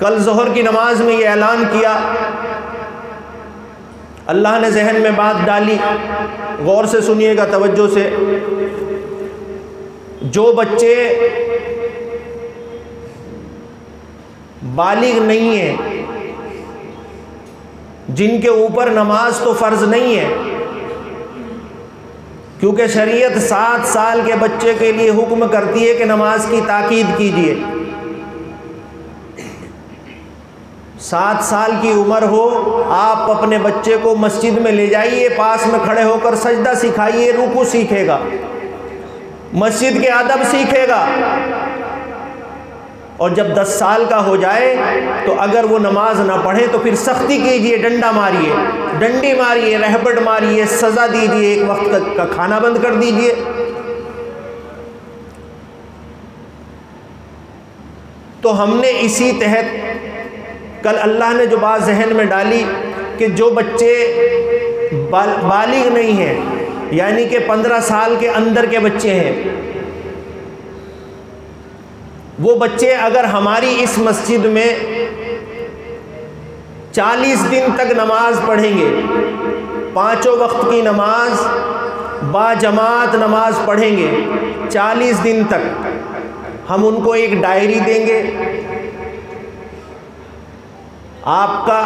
कल जहर की नमाज में ये ऐलान किया अल्लाह ने जहन में बात डाली गौर से सुनिएगा तवज्जो से जो बच्चे बालिग नहीं है जिनके ऊपर नमाज़ तो फ़र्ज़ नहीं है। क्योंकि शरीयत सात साल के बच्चे के लिए हुक्म करती है कि नमाज़ की ताकीद कीजिए। सात साल की उम्र हो, आप अपने बच्चे को मस्जिद में ले जाइए, पास में खड़े होकर सजदा सिखाइए, रुकू सीखेगा। मस्जिद के अदब सीखेगा। और जब दस साल का हो जाए तो अगर वो नमाज़ ना पढ़े तो फिर सख्ती कीजिए डंडा मारिए। डंडी मारिए रहबट मारिए सज़ा दीजिए एक वक्त का, का खाना बंद कर दीजिए। तो हमने इसी तहत कल अल्लाह ने जो बात जहन में डाली कि जो बच्चे बाल, बालिग नहीं हैं यानी कि पंद्रह साल के अंदर के बच्चे हैं वो बच्चे अगर हमारी इस मस्जिद में चालीस दिन तक नमाज़ पढ़ेंगे, पाँचों वक्त की नमाज़ बाजमात नमाज़ पढ़ेंगे, चालीस दिन तक, हम उनको एक डायरी देंगे, आपका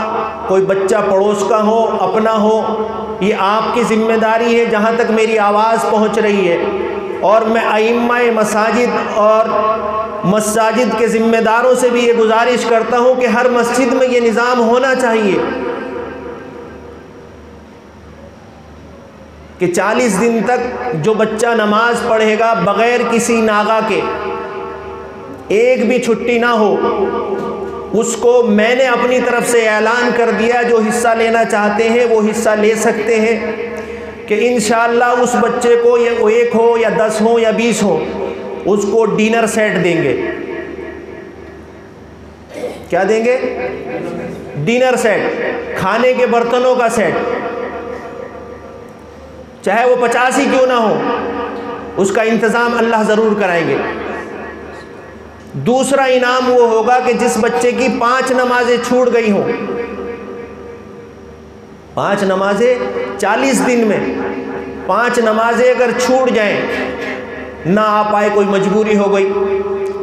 कोई बच्चा पड़ोस का हो, अपना हो, ये आपकी ज़िम्मेदारी है, जहाँ तक मेरी आवाज़ पहुँच रही है। और मैं अइम्मा मसाजिद और मसाजिद के ज़िम्मेदारों से भी ये गुजारिश करता हूँ कि हर मस्जिद में ये निज़ाम होना चाहिए कि 40 दिन तक जो बच्चा नमाज़ पढ़ेगा बग़ैर किसी नागा के, एक भी छुट्टी ना हो, उसको मैंने अपनी तरफ़ से ऐलान कर दिया, जो हिस्सा लेना चाहते हैं वो हिस्सा ले सकते हैं कि इन उस बच्चे को ये एक हो या दस हो या बीस हो। उसको डिनर सेट देंगे। क्या देंगे? Dinner set. खाने के बर्तनों का सेट। चाहे वो पचास ही क्यों ना हो, उसका इंतज़ाम अल्लाह ज़रूर कराएँगे। दूसरा इनाम वो होगा कि जिस बच्चे की पाँच नमाजें छूट गई हों। पाँच नमाजें चालीस दिन में, पाँच नमाजें अगर छूट जाएँ ना आ पाए, कोई मजबूरी हो गई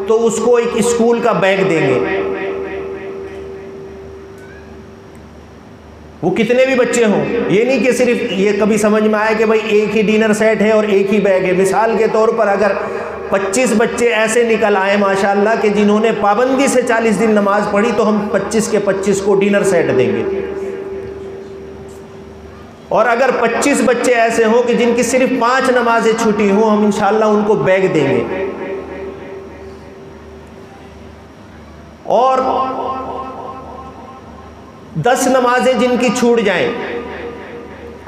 तो उसको एक स्कूल का बैग देंगे। वो कितने भी बच्चे हों, ये नहीं कि सिर्फ़ ये कभी समझ में आए कि भाई एक ही डिनर सेट है और एक ही बैग है। मिसाल के तौर पर अगर 25 बच्चे ऐसे निकल आए, माशाल्लाह, कि जिन्होंने पाबंदी से 40 दिन नमाज़ पढ़ी तो हम 25 के 25 को डिनर सेट देंगे। और अगर 25 बच्चे ऐसे हों कि जिनकी सिर्फ़ पाँच नमाजें छूटी हों, हम इंशाल्लाह उनको बैग देंगे। और दस नमाजें जिनकी छूट जाएँ,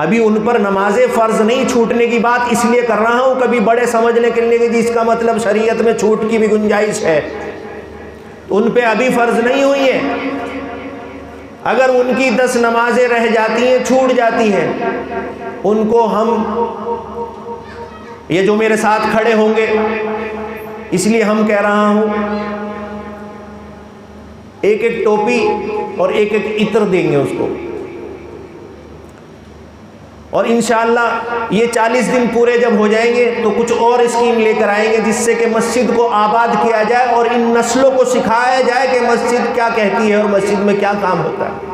अभी उन पर नमाजें फ़र्ज़ नहीं छूटने की बात इसलिए कर रहा हूँ, कभी बड़े समझने के लिए कि इसका मतलब शरीयत में छूट की भी गुंजाइश है। उन पे अभी फ़र्ज़ नहीं हुई है। अगर उनकी दस नमाजें रह जाती हैं, छूट जाती हैं, उनको हम, ये जो मेरे साथ खड़े होंगे, इसलिए हम कह रहा हूँ, एक एक टोपी और एक एक इत्र देंगे उसको। और इन ये 40 दिन पूरे जब हो जाएँगे तो कुछ और स्कीम लेकर आएँगे जिससे कि मस्जिद को आबाद किया जाए और इन नस्लों को सिखाया जाए कि मस्जिद क्या कहती है और मस्जिद में क्या काम होता है।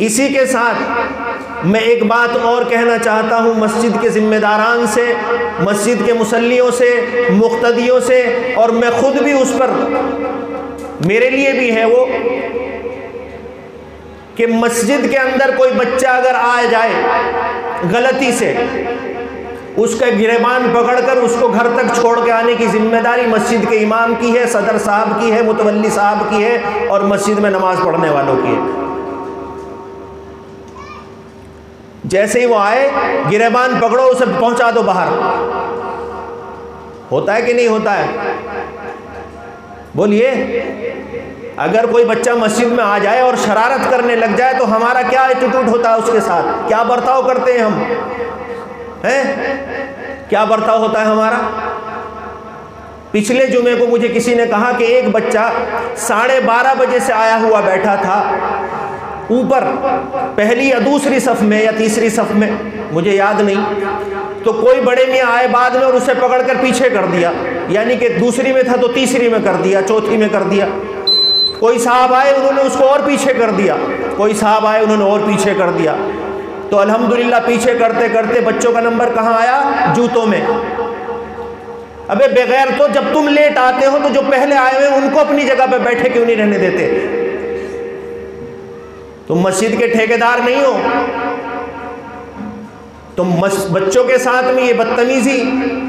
इसी के साथ मैं एक बात और कहना चाहता हूँ, मस्जिद के ज़िम्मेदारान से, मस्जिद के मुसलियों से मुख्तियों से, और मैं ख़ुद भी उस पर, मेरे लिए भी है वो कि मस्जिद के अंदर कोई बच्चा अगर आ जाए गलती से, उसका गिरेबान पकड़कर उसको घर तक छोड़ के आने की ज़िम्मेदारी मस्जिद के इमाम की है, सदर साहब की है मुतवली साहब की है और मस्जिद में नमाज़ पढ़ने वालों की है। जैसे ही वो आए, गिरेबान पकड़ो, उसे पहुँचा दो बाहर। होता है कि नहीं होता है? बोलिए। अगर कोई बच्चा मस्जिद में आ जाए और शरारत करने लग जाए तो हमारा क्या एटीट्यूड होता है उसके साथ? क्या बर्ताव करते हैं हम? हैं? क्या बर्ताव होता है हमारा? पिछले जुमे को मुझे किसी ने कहा कि एक बच्चा साढ़े बारह बजे से आया हुआ बैठा था, ऊपर, पहली या दूसरी सफ में या तीसरी सफ में, मुझे याद नहीं। तो कोई बड़े मियाँ आए बाद में और उसे पकड़कर पीछे कर दिया। यानी कि दूसरी में था तो तीसरी में कर दिया, चौथी में कर दिया। कोई साहब आए, उन्होंने उसको और पीछे कर दिया। कोई साहब आए, उन्होंने और पीछे कर दिया। तो अल्हम्दुलिल्लाह पीछे करते करते बच्चों का नंबर कहाँ आया? जूतों में। अबे बगैर तो जब तुम लेट आते हो तो जो पहले आए हुए, उनको अपनी जगह पे बैठे क्यों नहीं रहने देते? तुम मस्जिद के ठेकेदार नहीं हो। तो बच्चों के साथ में ये बदतमीजी,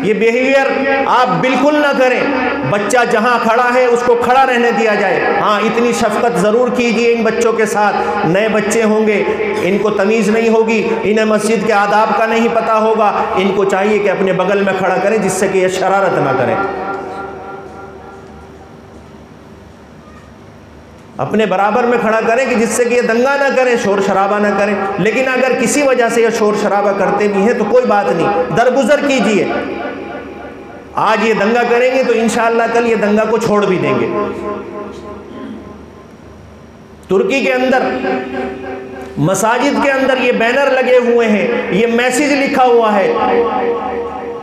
ये बिहेवियर आप बिल्कुल ना करें। बच्चा जहाँ खड़ा है, उसको खड़ा रहने दिया जाए। हाँ इतनी शफकत ज़रूर कीजिए इन बच्चों के साथ। नए बच्चे होंगे, इनको तमीज़ नहीं होगी, इन्हें मस्जिद के आदाब का नहीं पता होगा। इनको चाहिए कि अपने बगल में खड़ा करें, जिससे कि ये शरारत ना करें। अपने बराबर में खड़ा करें कि जिससे कि ये दंगा ना करें, शोर शराबा ना करें। लेकिन अगर किसी वजह से ये शोर शराबा करते भी हैं तो कोई बात नहीं। दरगुजर कीजिए। आज ये दंगा करेंगे तो इन कल ये दंगा को छोड़ भी देंगे। तुर्की के अंदर, मसाजिद के अंदर ये बैनर लगे हुए हैं। ये मैसेज लिखा हुआ है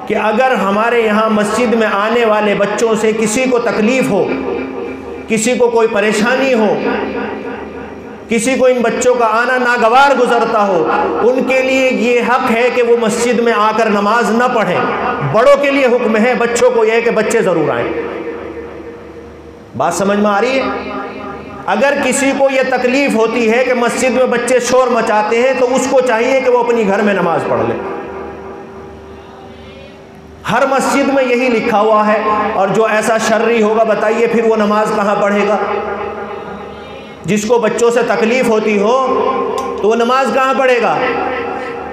कि अगर हमारे यहाँ मस्जिद में आने वाले बच्चों से किसी को तकलीफ़ हो किसी को कोई परेशानी हो, किसी को इन बच्चों का आना नागवार गुजरता हो, उनके लिए ये हक है कि वो मस्जिद में आकर नमाज़ ना पढ़ें। बड़ों के लिए हुक्म है, बच्चों को यह कि बच्चे ज़रूर आए। बात समझ में आ रही है? अगर किसी को यह तकलीफ़ होती है कि मस्जिद में बच्चे शोर मचाते हैं तो उसको चाहिए कि वो अपनी घर में नमाज़ पढ़ ले। हर मस्जिद में यही लिखा हुआ है, और जो ऐसा शर्री होगा बताइए फिर वो नमाज़ कहाँ पढ़ेगा? जिसको बच्चों से तकलीफ़ होती हो तो वो नमाज़ कहाँ पढ़ेगा?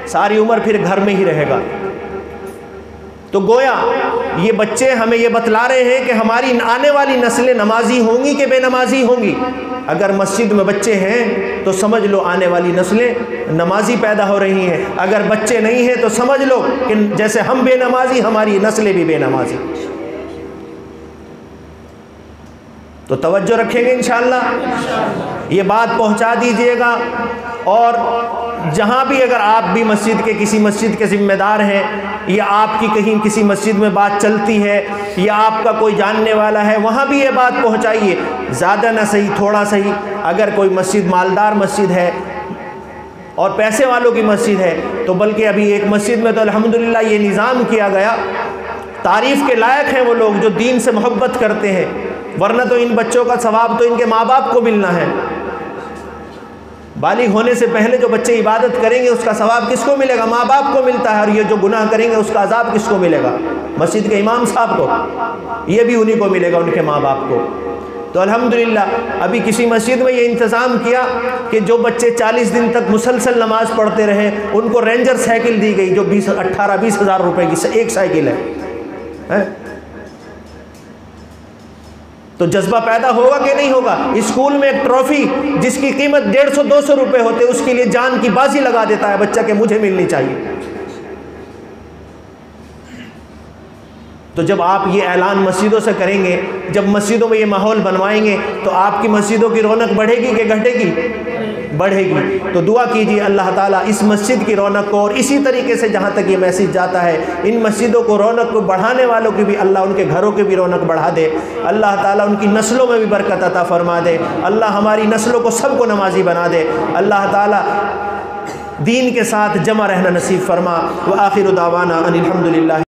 सारी उम्र फिर घर में ही रहेगा। तो गोया ये बच्चे हमें ये बतला रहे हैं कि हमारी आने वाली नस्लें नमाजी होंगी कि बेनमाजी होंगी? अगर मस्जिद में बच्चे हैं तो समझ लो आने वाली नस्लें नमाजी पैदा हो रही हैं। अगर बच्चे नहीं हैं तो समझ लो कि जैसे हम बेनमाजी, हमारी नस्लें भी बेनमाजी। तो तवज्जो रखेंगे इन ये बात पहुँचा दीजिएगा और जहाँ भी अगर आप भी मस्जिद के किसी मस्जिद के ज़िम्मेदार हैं, या आपकी कहीं किसी मस्जिद में बात चलती है, या आपका कोई जानने वाला है, वहाँ भी ये बात पहुँचाइए। ज़्यादा ना सही, थोड़ा सही। अगर कोई मस्जिद मालदार मस्जिद है और पैसे वालों की मस्जिद है तो बल्कि अभी एक मस्जिद में तो अलहमदिल्ला ये निज़ाम किया गया। तारीफ़ के लायक हैं वो लोग जो दीन से मोहब्बत करते हैं, वरना तो इन बच्चों का सवाब तो इनके माँ बाप को मिलना है। बालिग होने से पहले जो बच्चे इबादत करेंगे उसका सवाब किसको मिलेगा? माँ बाप को मिलता है और ये जो गुनाह करेंगे उसका अजाब किसको मिलेगा? मस्जिद के इमाम साहब को। ये भी उन्हीं को मिलेगा उनके माँ बाप को। तो अल्हम्दुलिल्लाह अभी किसी मस्जिद में ये इंतज़ाम किया कि जो बच्चे 40 दिन तक मुसलसल नमाज़ पढ़ते रहे उनको रेंजर साइकिल दी गई जो बीस अट्ठारह बीस हज़ार रुपये की एक साइकिल है, है? तो जज्बा पैदा होगा कि नहीं होगा? स्कूल में एक ट्रॉफी जिसकी कीमत डेढ़ सौ, दो सौ रुपये होते उसके लिए जान की बाजी लगा देता है बच्चा के मुझे मिलनी चाहिए। तो जब आप ये ऐलान मस्जिदों से करेंगे, जब मस्जिदों में ये माहौल बनवाएँगे तो आपकी मस्जिदों की रौनक बढ़ेगी कि घटेगी? बढ़ेगी। तो दुआ कीजिए अल्लाह ताला इस मस्जिद की रौनक को और इसी तरीके से जहाँ तक ये मैसेज जाता है, इन मस्जिदों को रौनक को बढ़ाने वालों की भी अल्लाह उनके घरों की भी रौनक बढ़ा दे। अल्लाह ताला उनकी नस्लों में भी बरकत अता फरमा दे। अल्लाह हमारी नस्लों को सबको नमाजी बना दे। अल्लाह ताला दीन के साथ जमा रहना नसीब फरमा। व आखिर दावाना अनिलहमदिल्ला